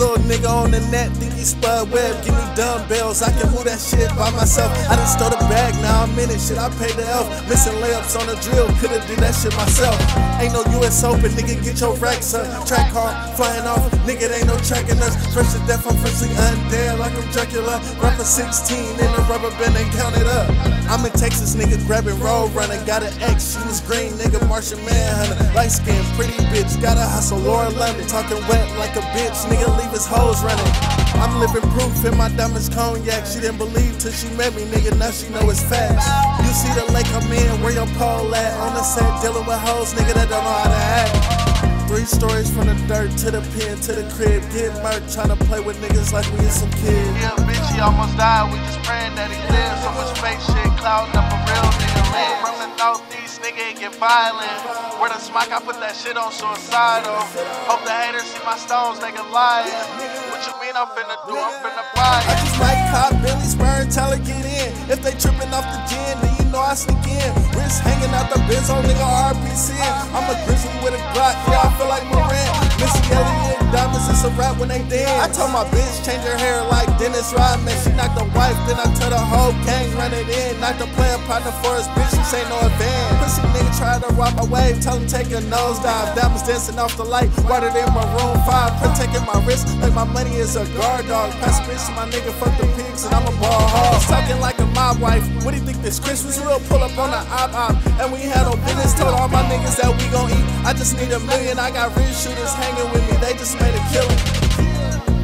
Little nigga on the net, think he Spud Webb. Give me dumbbells, I can move that shit by myself. I done stole the bag, now I'm in it. Shit, I paid the elf. Missing layups on the drill, coulda did that shit myself. Ain't no US Open, nigga, get your racks up. Track car flying off, nigga, ain't no tracking us. Fresh to death, I'm freshly undead like I'm Dracula. Rapper 16 in the rubber band and count it up. I'm in Texas, nigga, grabbing road runner. Got an ex, she was green, nigga, Martian Manhunter. Light skin, pretty bitch, gotta hustle, Laura London. Talking wet like a bitch, nigga, leave his hoes running. I'm living proof in my diamonds cognac. She didn't believe till she met me, nigga, now she know it's facts. You see the lake I'm in, where your pole at? On the set, dealing with hoes, nigga, that don't know how to act. Three stories from the dirt to the pen to the crib. Get murked, tryna play with niggas like we is some kids. Yeah, bitch, he almost died. We just praying that he lives. So much fake shit, clouding up a real nigga live. From the northeast, nigga, get violent. Where the smoke, I put that shit on suicidal. Hope the haters see my stones, they can lying. What you mean I'm finna do? I'm finna buy I just might cop Billy Spur and tell her get in. If they tripping off the gin, then you know I sneak in. Wrist hanging out the Benz on nigga RPC. I'm a grizzly with a Glock, yeah, I feel like Morant. Missy Elliott, diamonds, it's a rap when they dance. I told my bitch change her hair like Dennis Rodman. She knocked the wife, then I tell the whole gang run it in. Knocked the player partner for his bitch, this ain't no advance. Pussy rock my wave, tell him take a nosedive. Diamonds dancing off the light, watered in my room five. Protecting my wrist like my money is a guard dog. Pass bitch to my nigga, fuck the pigs, and I'm a ball hog. Talking like a mob wife. What do you think this Christmas? We'll pull up on the op op. And we had no business, told all my niggas that we gon' eat. I just need a million, I got rich shooters hanging with me, they just made a killing.